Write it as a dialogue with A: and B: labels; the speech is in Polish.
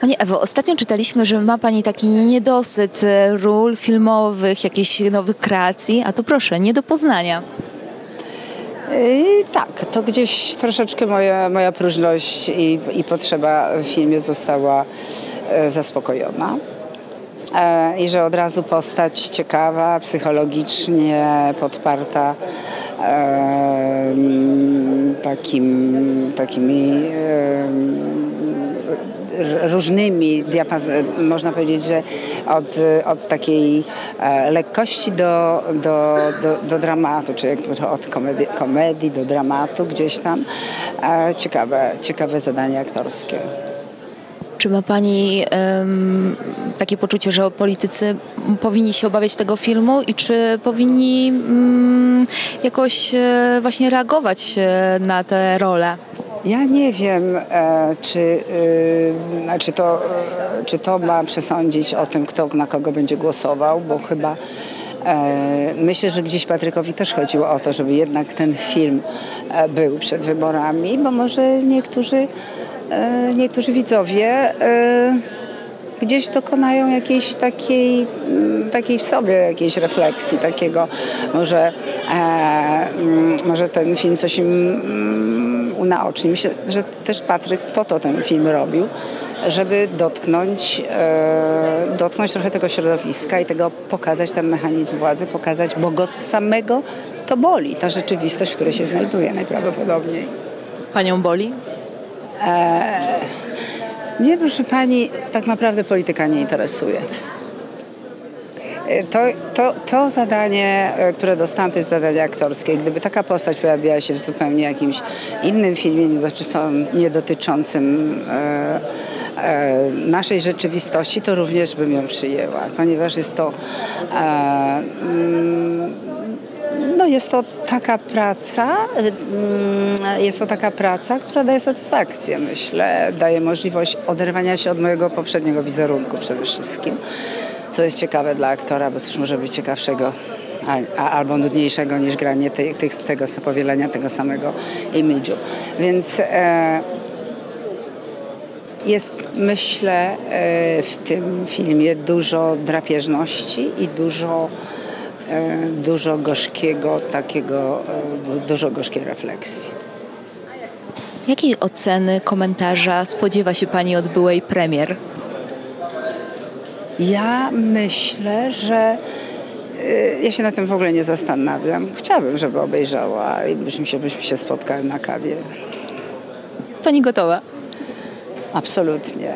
A: Pani Ewo, ostatnio czytaliśmy, że ma Pani taki niedosyt e, ról filmowych, jakichś nowych kreacji, a tu proszę, nie do poznania.
B: Yy, tak, to gdzieś troszeczkę moja, moja próżność i, i potrzeba w filmie została e, zaspokojona. E, I że od razu postać ciekawa, psychologicznie podparta e, takim, takimi e, różnymi diapazonami, można powiedzieć, że od, od takiej e, lekkości do, do, do, do dramatu, czy od komedii, komedii do dramatu gdzieś tam. E, ciekawe, ciekawe zadanie aktorskie.
A: Czy ma Pani em, takie poczucie, że politycy powinni się obawiać tego filmu i czy powinni mm, jakoś e, właśnie reagować na te role?
B: Ja nie wiem, e, czy, y, znaczy to, e, czy to ma przesądzić o tym, kto na kogo będzie głosował, bo chyba e, myślę, że gdzieś Patrykowi też chodziło o to, żeby jednak ten film e, był przed wyborami, bo może niektórzy, e, niektórzy widzowie e, gdzieś dokonają jakiejś takiej, mm, takiej w sobie jakiejś refleksji, takiego może, e, mm, może ten film coś im mm, unaoczni. Myślę, że też Patryk po to ten film robił, żeby dotknąć, e, dotknąć trochę tego środowiska i tego pokazać ten mechanizm władzy, pokazać, bo go samego to boli, ta rzeczywistość, w której się znajduje najprawdopodobniej.
A: Panią boli?
B: Mnie, proszę pani, tak naprawdę polityka nie interesuje. To, to, to zadanie, e, które dostałam, to jest zadanie aktorskie. Gdyby taka postać pojawiła się w zupełnie jakimś innym filmie, nie, dotyczącym, nie dotyczącym e, e, naszej rzeczywistości, to również bym ją przyjęła, ponieważ jest to e, mm, no jest to taka praca, mm, jest to taka praca, która daje satysfakcję, myślę. Daje możliwość oderwania się od mojego poprzedniego wizerunku przede wszystkim, co jest ciekawe dla aktora, bo cóż może być ciekawszego a, albo nudniejszego niż granie tych, tego, powielenia tego samego imidżu. Więc e, jest, myślę, e, w tym filmie dużo drapieżności i dużo e, dużo gorzkiego takiego, e, dużo gorzkiej refleksji.
A: Jakiej oceny, komentarza spodziewa się Pani od byłej premier?
B: Ja myślę, że e, ja się na tym w ogóle nie zastanawiam. Chciałabym, żeby obejrzała i byśmy się, byśmy się spotkali na kawie.
A: Jest Pani gotowa?
B: Absolutnie.